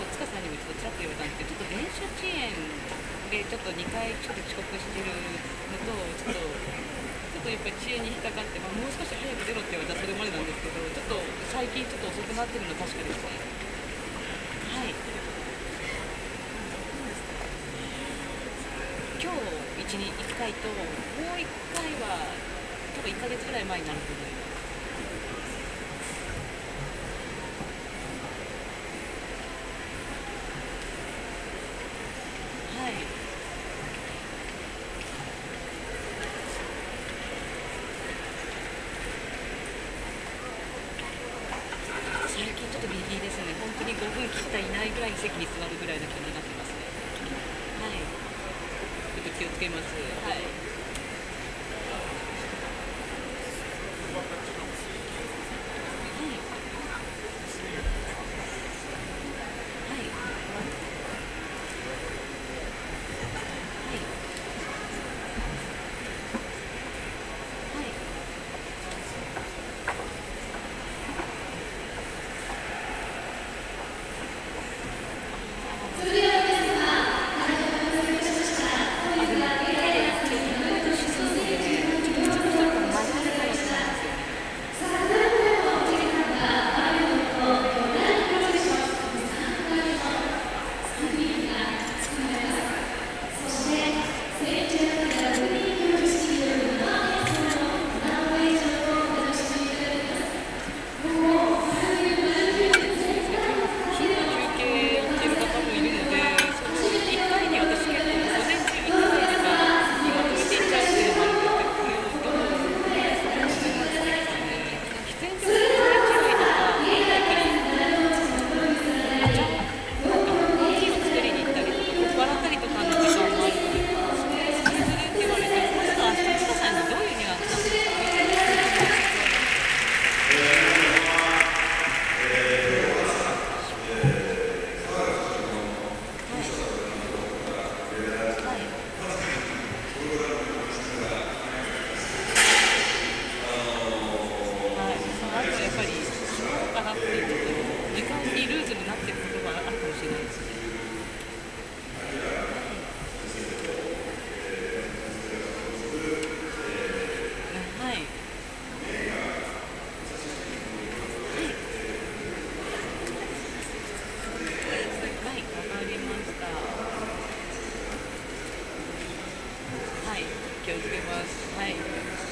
を塚さんにもちょっとちらっと言われたんですけどちょっと電車遅延でちょっと2回ちょっと遅刻してるのとちょっとちょっとやっぱり遅延に引っかかって、まあ、もう少し早く出ろって言われたらそれまでなんですけどちょっと最近ちょっと遅くなってるの確かですねはい今日一日一回ともう一回は多分一ヶ月ぐらい前になると思いますちょっとギリギリですね。本当に5分切ったいないぐらいの席に座るぐらいの気になってますね。はい。ちょっと気をつけます。はいはい。かなっていうちょっと時間にルーズになってることがあるかもしれないですね。はい。はい。はい、わりました。はい、気をつけます。はい